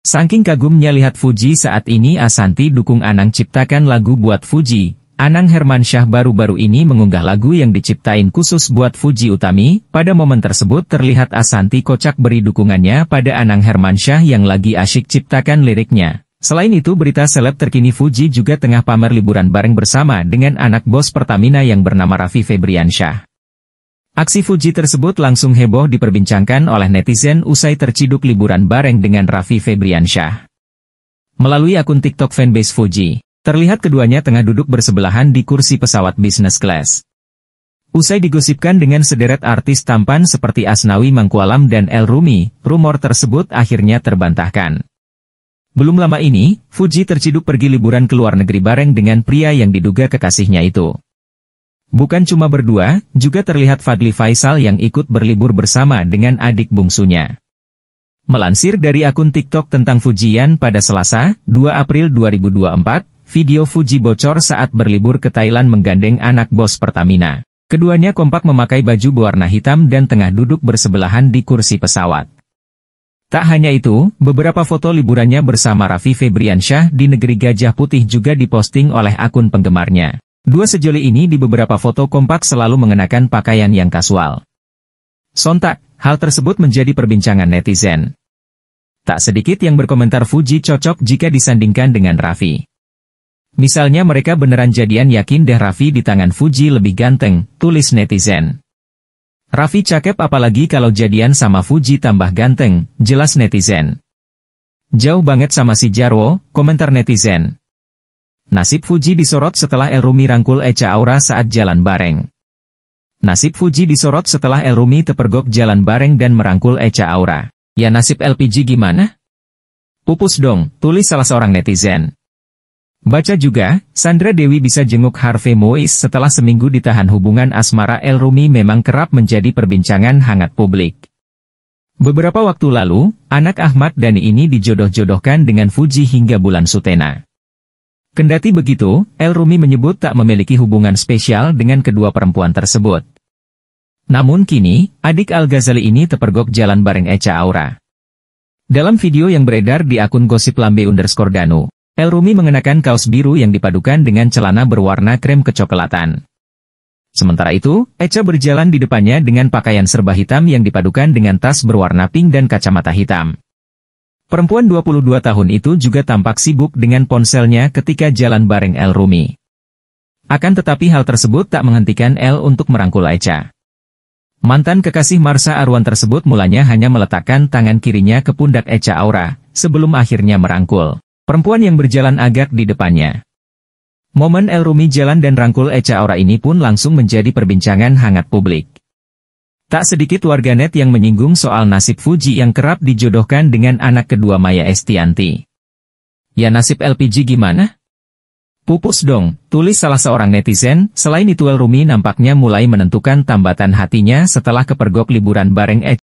Saking kagumnya lihat Fuji saat ini Asanti dukung Anang ciptakan lagu buat Fuji. Anang Hermansyah baru-baru ini mengunggah lagu yang diciptain khusus buat Fuji Utami. Pada momen tersebut terlihat Asanti kocak beri dukungannya pada Anang Hermansyah yang lagi asyik ciptakan liriknya. Selain itu berita seleb terkini Fuji juga tengah pamer liburan bareng bersama dengan anak bos Pertamina yang bernama Raffi Febriansyah. Aksi Fuji tersebut langsung heboh diperbincangkan oleh netizen usai terciduk liburan bareng dengan Raffi Febriansyah. Melalui akun TikTok fanbase Fuji, terlihat keduanya tengah duduk bersebelahan di kursi pesawat business class. Usai digosipkan dengan sederet artis tampan seperti Asnawi Mangkualam dan El Rumi, rumor tersebut akhirnya terbantahkan. Belum lama ini, Fuji terciduk pergi liburan ke luar negeri bareng dengan pria yang diduga kekasihnya itu. Bukan cuma berdua, juga terlihat Fadli Faisal yang ikut berlibur bersama dengan adik bungsunya. Melansir dari akun TikTok tentang Fujian pada Selasa, 2 April 2024, video Fuji bocor saat berlibur ke Thailand menggandeng anak bos Pertamina. Keduanya kompak memakai baju berwarna hitam dan tengah duduk bersebelahan di kursi pesawat. Tak hanya itu, beberapa foto liburannya bersama Raffi Febriansyah di negeri Gajah Putih juga diposting oleh akun penggemarnya. Dua sejoli ini di beberapa foto kompak selalu mengenakan pakaian yang kasual. Sontak, hal tersebut menjadi perbincangan netizen. Tak sedikit yang berkomentar Fuji cocok jika disandingkan dengan Raffi. Misalnya mereka beneran jadian yakin deh Raffi di tangan Fuji lebih ganteng, tulis netizen. Raffi cakep apalagi kalau jadian sama Fuji tambah ganteng, jelas netizen. Jauh banget sama si Jarwo, komentar netizen. Nasib Fuji disorot setelah El Rumi rangkul Echa Aura saat jalan bareng. Nasib Fuji disorot setelah El Rumi terpergok jalan bareng dan merangkul Echa Aura. Ya nasib LPG gimana? Pupus dong, tulis salah seorang netizen. Baca juga, Sandra Dewi bisa jenguk Harvey Mois setelah seminggu ditahan hubungan asmara El Rumi memang kerap menjadi perbincangan hangat publik. Beberapa waktu lalu, anak Ahmad Dhani ini dijodoh-jodohkan dengan Fuji hingga bulan Sutena. Kendati begitu, El Rumi menyebut tak memiliki hubungan spesial dengan kedua perempuan tersebut. Namun kini, adik Al-Ghazali ini terpergok jalan bareng Echa Aura. Dalam video yang beredar di akun gosip lambe underscore danu, El Rumi mengenakan kaos biru yang dipadukan dengan celana berwarna krem kecoklatan. Sementara itu, Echa berjalan di depannya dengan pakaian serba hitam yang dipadukan dengan tas berwarna pink dan kacamata hitam. Perempuan 22 tahun itu juga tampak sibuk dengan ponselnya ketika jalan bareng El Rumi. Akan tetapi hal tersebut tak menghentikan El untuk merangkul Aicha. Mantan kekasih Marsa Arwan tersebut mulanya hanya meletakkan tangan kirinya ke pundak Echa Aura, sebelum akhirnya merangkul. Perempuan yang berjalan agak di depannya. Momen El Rumi jalan dan rangkul Echa Aura ini pun langsung menjadi perbincangan hangat publik. Tak sedikit warganet yang menyinggung soal nasib Fuji yang kerap dijodohkan dengan anak kedua Maya Estianti. Ya nasib LPG gimana? Pupus dong, tulis salah seorang netizen, selain itu Rumi nampaknya mulai menentukan tambatan hatinya setelah kepergok liburan bareng